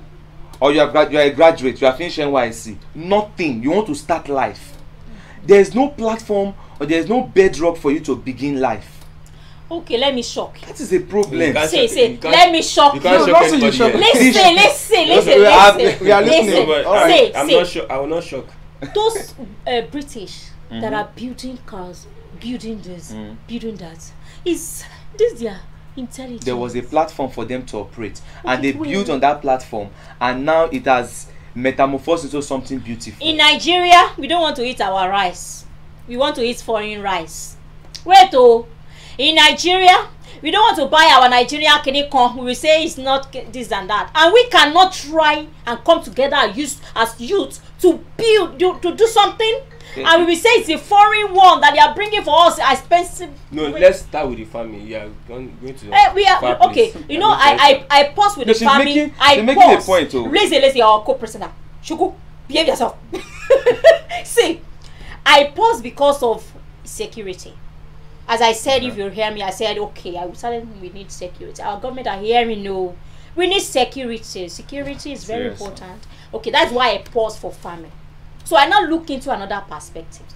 or you are you are a graduate you are finish nysc nothing you want to start life there is no platform or there is no bedrock for you to begin life Okay, let me shock you. that is a problem Say, say, let me shock you you. can't No, shock say anybody shock. here. Listen, listen, listen, we are- listen. we are listening. right. Say, I'm say. not sure I will not shock Those uh, British that Mhm. are building cars, building this, Mm. building that, is this their intelligence? there was a platform for them to operate Okay, and they wait. built on that platform and now it has metamorphosed into something beautiful In Nigeria, we don't want to eat our rice. We want to eat foreign rice. Wait oh, in Nigeria, we don't want to buy our Nigerian kini kan. We will say it's not this and that, and we cannot try and come together as youth, as youth to build, do, to do something. And we will say it's a foreign one that they are bringing for us, expensive. no Wait. let's start with the farming yeah going, going to Eh, we are okay. place. You know, I. I I pause with No, the farming. making- I pause. point, oh. Lazy, lazy, our co-president. Shuku, behave yourself. [laughs] See, I pause because of security. As I said, if you hear me, I said okay. I decided we need security. Our government are hearing no. We need security. Security is very important. Okay, that's why I pause for farming. So I now look into another perspective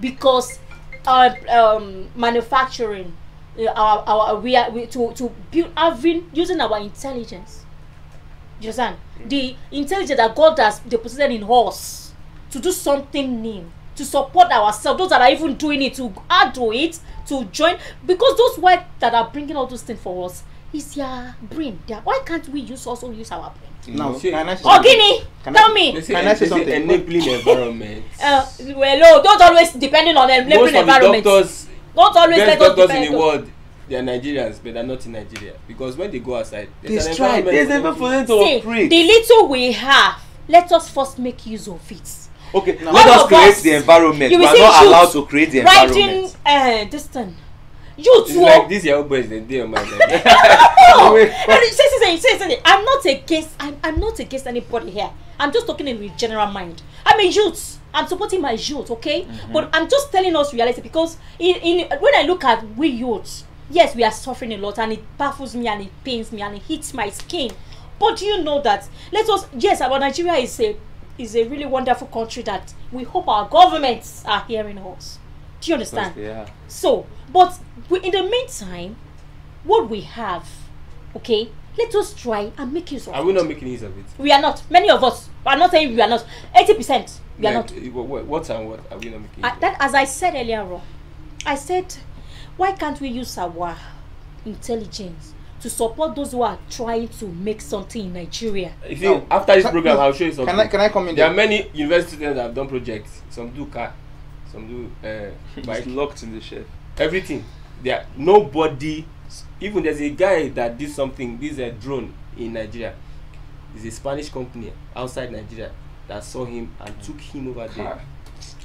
because uh, um, manufacturing uh, our, our we are we, to to build having using our intelligence you understand the intelligence that god has deposited in us to do something new to support ourselves. Those that are even doing it to add to it to join. Because those white that are bringing all those things for us is their brain. Their, why can't we use also use our brain? Now? See, can I say something? ogini Can I- tell me. they say, Can I say they something? enabling environment [laughs] uh, well no don't always depending on the most living of the environment doctors don't always best let us doctors depend in the on- world they are nigerians but they're not in nigeria. Because when they go outside they an try environment there's for never them for to- them to See, operate. the little we have let us first make use of it okay Now- let us create us, the environment? you we are not allowed to create the environment. uh, this thing youth it's wo like these yahoo boys dem dey on my side no. [laughs] Say say say say say i'm not against i'm i'm not against anybody here. I'm just talking in the general mind. I'm a youth. I'm supporting my youth okay? But i'm just telling us reality because in in when i look at we youths yes we are suffering a lot and it baffles me and it pains me and it hits my skin. But you know that? Let us yes our nigeria is a is a really wonderful country that we hope our governments are hearing us. Do you understand? yeah. So but we, in the meantime what we have okay let us try and make use of it. are we not making use of it? We are not. Many of us i'm not saying we are not. 80 percent we are not. eh, what, what, and what are we not making use I, of? that as i said earlier on i said why can't we use our intelligence to support those who are trying to make something in Nigeria. You see, No. after this Can- program, I'll show you something. Can I can I come in there there? are many university students that have done projects. Some do car, some do uh, It's bike, locked in the shelf. everything. There, nobody. Even there's a guy that did something. This is a drone in Nigeria. It's a Spanish company outside Nigeria that saw him and took him over there.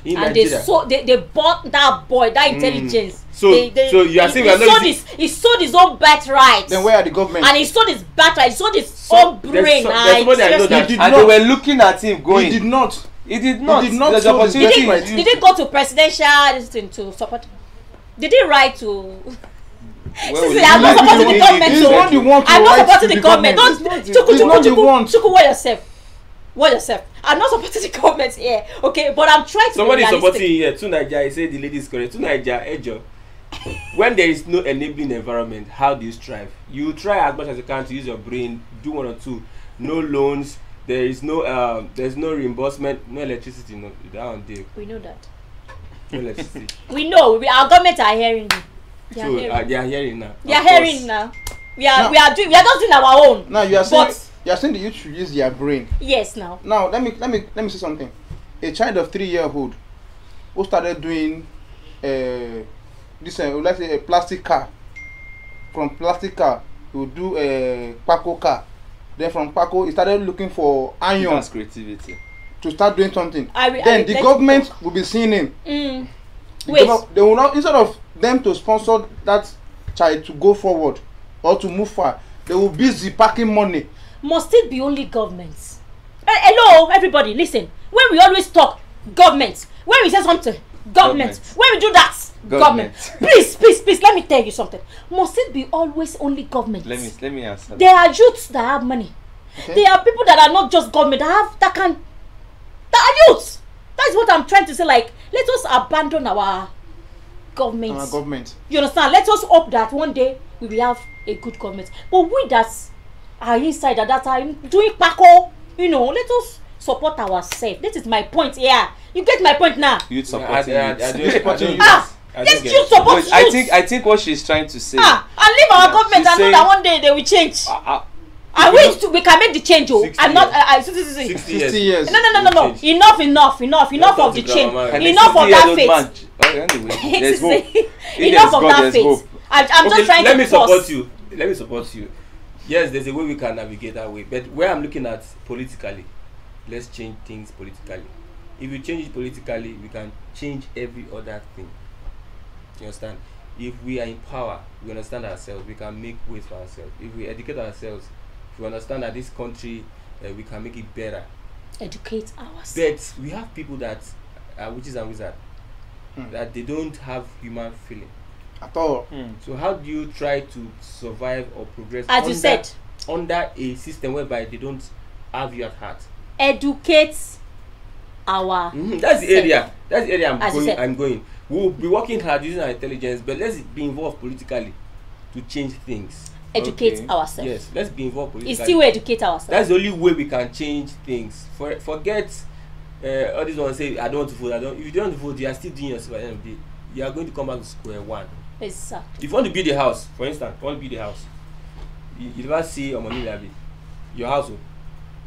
In and they Nigeria. so they, they bought that boy that Mm. intelligence. So- they, they, so you are he, saying he we are not sold using- his he sold his own birthright. Then where are the government? and he sold his birthright. He sold his So, own brain. so- there's somebody I know that- He did and not- they were looking at him going. he did not. He did not. did not There's his Did opportunity. he. You- did he go to presidential this thing to support? Did he write to? See, you I'm not supporting the He- government. I'm not supporting the government. Don't chuku chuku chuku chuku yourself. What yourself. I'm not supporting the government here, okay? But I'm trying to Somebody be is realistic. supporting here. To Naija, he said the lady is correct. To Naija, Ejo. when there is no enabling environment, how do you strive? You try as much as you can to use your brain, do one or two. No loans. There is no um. There's no reimbursement. No electricity. No that one day. We know that. No electricity. [laughs] We know. We, our government are hearing. you. They are so hearing. uh, they are hearing now. they are course. hearing now. We are Now- we are doing we are just doing our own. Now you are saying But- you are saying the youth should use their brain. Yes, now. Now let me let me let me say something. A child of three year old who started doing uh, this uh, let's say a plastic car. From plastic car, he would do a Paco car. Then from Paco, he started looking for iron That's creativity. to start doing something. I will- I then will the government will be seeing him. Mm. The Wait. government- they will not instead of them to sponsor that child to go forward or to move far, they will busy packing money. Must it be only governments? Eh, hello, everybody, listen. When we always talk government, when we say something, government. Government. When we do that, government. Government. please, please, please, let me tell you something. Must it be always only government? Let me let me answer. There are youths that have money. Okay? There are people that are not just government that have that can that are youths. That's what I'm trying to say. Like, let us abandon our government. Our government. You understand? Let us hope that one day we will have a good government. But we that are inside that, that are doing Paco, you know, let us support ourselves. This is my point here. You get my point now? Youth Yeah, I, I, youth. [laughs] Ah, you support But I think I think what she's trying to say. ah, and leave our Yeah, government and know that one day they will change. Uh, uh, I wish to, we can make the change. Oh, 60 I'm not. years. I, I, see, see, see. 60 Fifty years. years. No, no, no, no, no. Enough, enough, enough, enough of the change. Enough of 60 that faith. Oh, anyway, [laughs] there's hope. Enough of that faith. I'm okay, just trying let to me pause. support you. Let me support you. Yes, there's a way we can navigate that way, but where I'm looking at politically, let's change things politically. If you change it politically, we can change every other thing. You understand? If we are in power, we understand ourselves. We can make ways for ourselves. If we educate ourselves, if we understand that this country, uh, we can make it better. Educate ourselves. But we have people that are witches and wizards Hmm. that they don't have human feeling. At all. Hmm. So how do you try to survive or progress As you under, said, under a system whereby they don't have you at heart? educate our. Mhm, That's the self. area. That's the area I'm As going. I'm going. We'll be working hard using our intelligence, but let's be involved politically to change things. Educate Okay. ourselves. Yes, let's be involved politically. It's still educate ourselves. That's the only way we can change things. For forget uh, all these ones say I don't want to vote. I don't. If you don't want to vote, you are still doing yourself at the end of the day. You are going to come back to square one. Exactly. if you want to build a house for instance you want to build a house you, you never see omoni labi your house o.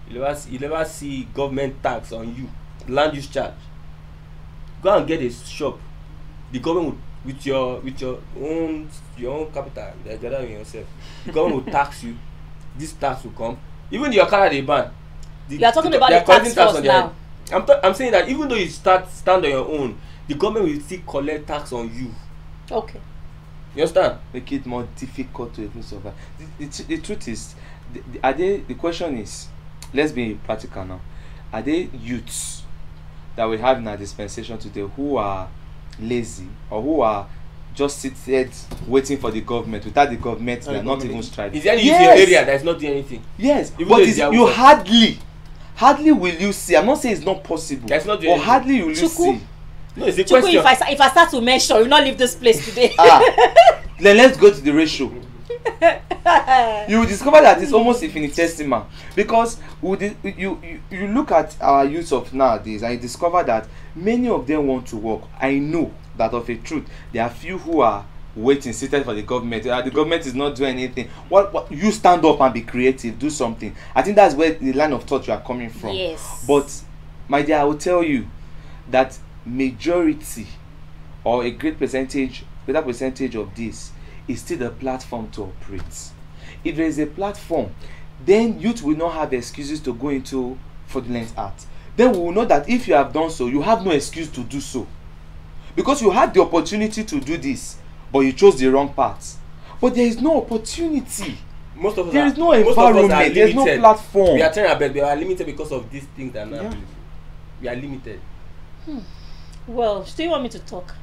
You never see you never see government tax on you land use charge. Go and get a shop. The government will with your with your own your own capital you gather in yourself. The government will tax you. This tax will come. Even your car dey ban. The You are talking the, about the tax laws now. i'm i'm saying that even though you start stand on your own the government will still collect tax on you. Okay. You understand? Make it more difficult to even survive. The the, the truth is the, the, are they the question is let's be practical now. Are they youths that we have in our dispensation today who are lazy or who are just seated waiting for the government? Without the government they are not even striving. Is there any youth yes in your area that is not doing anything? Yes! Even but you hardly hardly will you see i'm not saying it's not possible That's not but doing anything. hardly will you Chuku. see no it's a Chuku, question. if I if I start to mention, you will not leave this place today. ah [laughs] then let's go to the ratio. You will discover that it's almost infinitesimal because you, you you look at our youth of nowadays and you discover that many of them want to work. I know that of a truth there are few who are waiting seated for the government. Uh, the government is not doing anything. What, what you stand up and be creative do something. I think that's where the line of thought you are coming from. Yes. but my dear i will tell you that majority or a great percentage greater percentage of this is still the platform to operate. If there is a platform then youth will not have excuses to go into fraudulent art then we will know that if you have done so you have no excuse to do so. Because you had the opportunity to do this but you chose the wrong path. But there is no opportunity. Most of us there are, is no environment. There is no platform we are trying our best we are limited because of these things that are now Yeah. we are limited Well, do you want me to talk?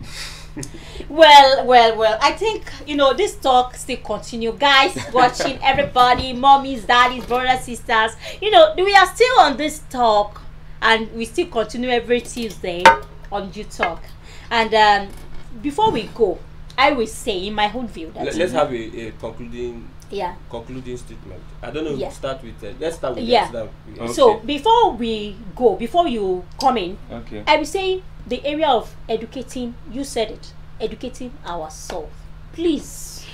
[laughs] well, well, well. I think you know this talk still continue, guys. [laughs] Watching everybody, mommies, daddies, brothers, sisters. You know, we are still on this talk, and we still continue every Tuesday on You Talk. And um, before we go, I will say in my own view that Let, let's have a, a concluding yeah. concluding statement i don't know Yeah. start with uh, let's start with Yeah. that Okay. So before we go, before you come in, okay I will say the area of educating, you said it, educating ourselves. Please,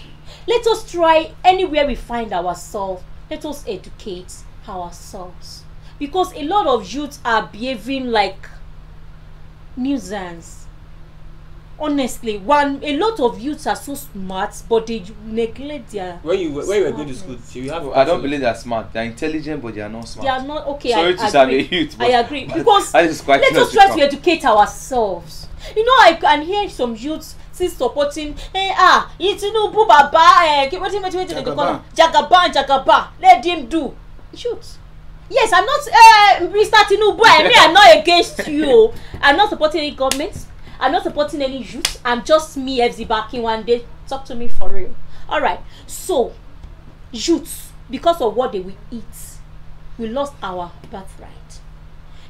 let us try anywhere we find ourselves, let us educate ourselves. Because a lot of youths are behaving like nuisance. Honestly, one a lot of youths are so smart, but they neglect their. when you when you were going to school you have i don't believe they're smart. They're intelligent but they are not smart. They are not okay. sorry I to say agree. youth I but agree. [laughs] Because let us try to educate ourselves. You know i can hear some youths still supporting eh ah yi tinubu baba eh wetin wetin wetin dem dey call am jagaban jagaban let him do. Youth yes i'm not eh mr tinubu i mean i'm not against you. [laughs] I'm not supporting any government i'm not supporting any youth. I'm just me fz backing one day. Talk to me for real. Alright so youth because of what they will eat we lost our birthright.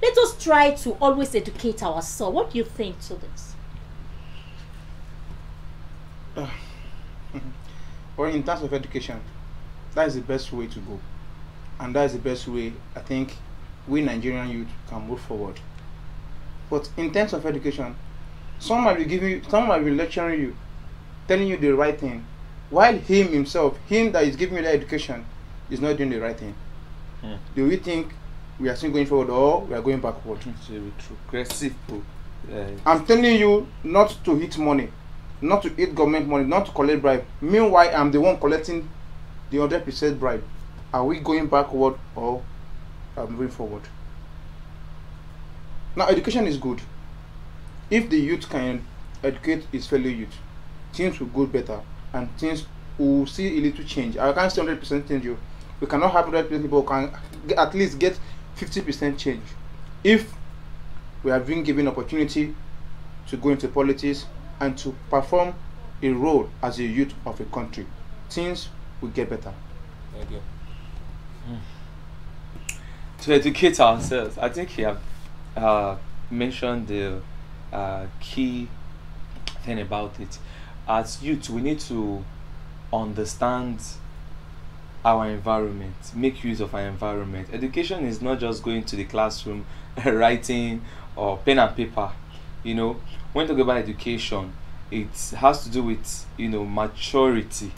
Let us try to always educate ourselves. What do you think to this? [sighs] Or in terms of education, that is the best way to go. And that is the best way I think we Nigerian youth can move forward. But in terms of education, some might be giving you, some might be lecturing you, telling you the right thing, while him himself, him that is giving you the education, is not doing the right thing. Hmm. Do we think we are still going forward or we are going backward? True. Aggressive, uh, I'm telling you not to hit money, not to eat government money, not to collect bribe. Meanwhile, I'm the one collecting the hundred percent bribe. Are we going backward or are we moving forward? Now, education is good. If the youth can educate his fellow youth, things will go better and things will see a little change. I can't say hundred percent change. You, we cannot have hundred percent people can at least get fifty percent change. If we are being given opportunity to go into politics and to perform a role as a youth of a country, things will get better. Thank you. to educate ourselves. I think you have uh, mentioned the uh, key thing about it. As youth, we need to understand our environment, make use of our environment. Education is not just going to the classroom, [laughs] writing, or pen and paper. You know, when talk about education, it has to do with you know maturity,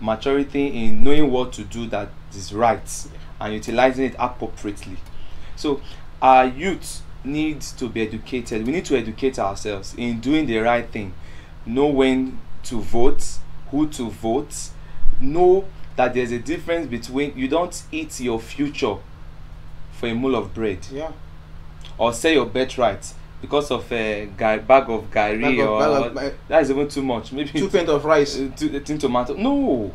maturity in knowing what to do that is right and utilizing it appropriately. So our youth needs to be educated. We need to educate ourselves in doing the right thing. Know when to vote, who to vote. Know that there's a difference between you don't eat your future for a mold of bread Yeah. or say your birthright because of a guy, bag of gari Bag of- or bag of- uh, that is even too much. Maybe Two pint of rice. [laughs] uh, to, to tomato. No.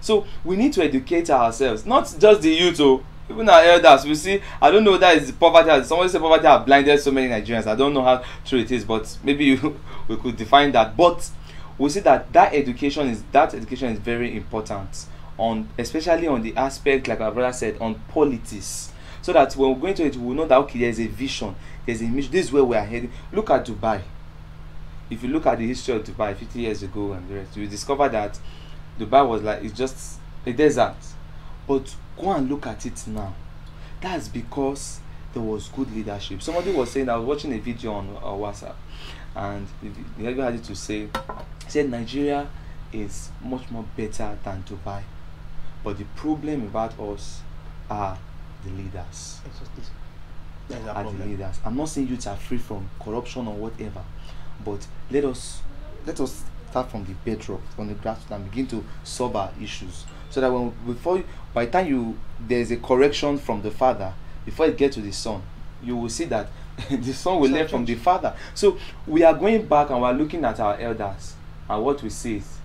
So we need to educate ourselves, not just the youth. Oh, even our elders. We see. I don't know that is poverty. Someone say poverty have blinded so many Nigerians. I don't know how true it is, but maybe you, [laughs] we could define that. But we see that that education is that education is very important on especially on the aspect like our brother said on politics so that when we go into it we know that okay there is a vision there is a mission this is where we are heading look at dubai if you look at the history of dubai 50 years ago and the rest you discover that dubai was like it's just a desert but go and look at it now that's because there was good leadership somebody was saying i was watching a video on uh, whatsapp and the, the guy had it to say said nigeria is much more better than Dubai. But the problem about us are the leaders. Are the leaders. I'm not saying youths are free from corruption or whatever, but let us let us start from the bedrock, from the grassroots, and begin to solve our issues. So that when before you- by the time you there's a correction from the father, before it gets to the son, you will see that [laughs] the son will learn from the father. So we are going back and we're looking at our elders, and what we see is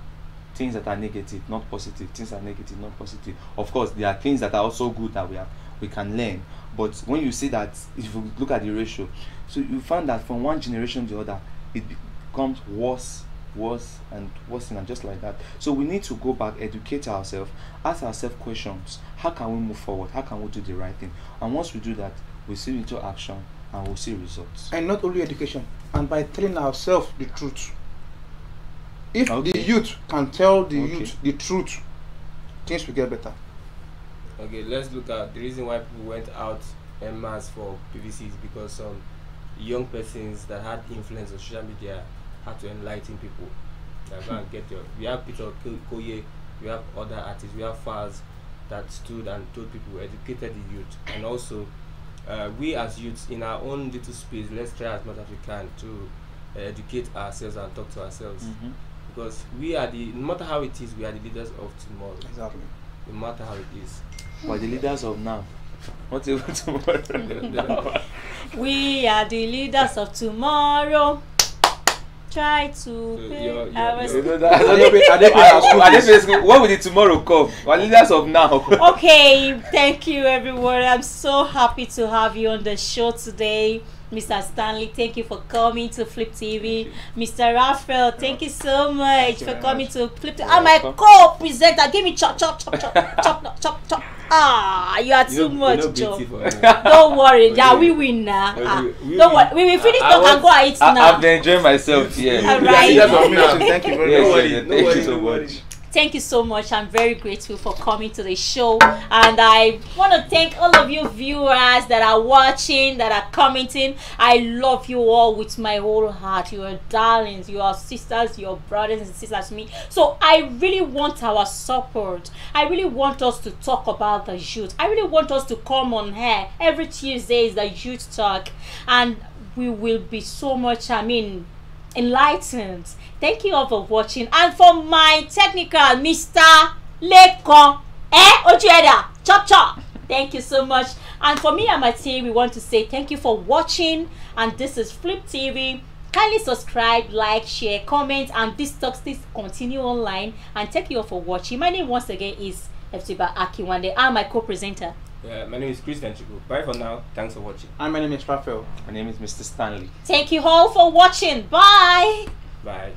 things that are negative, not positive. Things are negative, not positive. Of course, there are things that are also good that we have we can learn. But when you see that, if you look at the ratio, so you find that from one generation to the other, it becomes worse, worse, and worse, and just like that. So we need to go back, educate ourselves, ask ourselves questions. How can we move forward? How can we do the right thing? And once we do that, we see into action and we'll see results. and not only education and by telling ourselves the truth if Okay. the youth can tell the Okay. youth the truth things will get better Okay, let's look at the reason why people went out en masse for PVC is because some young persons that had influence on social media had to enlighten people. Now go and get your. We have Peter Ko- Koye, we have other artists, we have Falz that stood and told people, educated the youth, and also uh, we as youths in our own little space, let's try as much as we can to uh, educate ourselves and talk to ourselves Mhm. because we are the no matter how it is, we are the leaders of tomorrow. exactly No matter how it is. We're the leaders of now, not even [laughs] tomorrow. The- [laughs] the- We are the leaders of tomorrow. Try to So pay you're- you're- our you're- You know that- Are they pay- are they pay our school Are they fees? pay school- When will the tomorrow come? We are leaders of now. okay, thank you everyone. I'm so happy to have you on the show today. Mr. Stanley, thank you for coming to Flip TV. Mr. Raphael, thank you so much you for coming much. to Flip TV. You're And my co-presenter, give me chop, chop, chop, chop, [laughs] chop, chop, chop, chop. Ah, you are You too know- much, know Joe. beauty for me. [laughs] Don't worry, yeah, Okay. we win now. Okay, Ah, we- don't worry, we will finish I- I talk and go and eat now. I've been enjoying myself here. [laughs] All right. Leaders of nations, thank you very much yes, yes, No thank you so much. Thank you so much. I'm very grateful for coming to the show. And I want to thank all of you viewers that are watching, that are commenting. I love you all with my whole heart. You are darlings, you are sisters, your brothers and sisters me. So I really want our support. I really want us to talk about the youth. I really want us to come on here. Every Tuesday is the youth talk. And we will be so much, I mean, enlightened. Thank you all for watching. And for my technical, Mr. Lekon, eh, Ojueda, chop chop. Thank you so much. And for me and my team, we want to say thank you for watching. And this is Flip TV. Kindly subscribe, like, share, comment, and this talk still continue online. And thank you all for watching. My name once again is Eftiba Akiwande. I'm my co-presenter. Yeah, my name is Chris Chiku. Bye for now. Thanks for watching. and my name is Raphael My name is Mr. Stanley. Thank you all for watching. Bye. Bye.